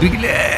Güle.